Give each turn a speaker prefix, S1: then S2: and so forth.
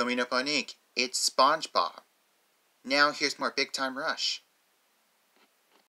S1: Coming up on Ink, it's SpongeBob. Now here's more Big Time Rush.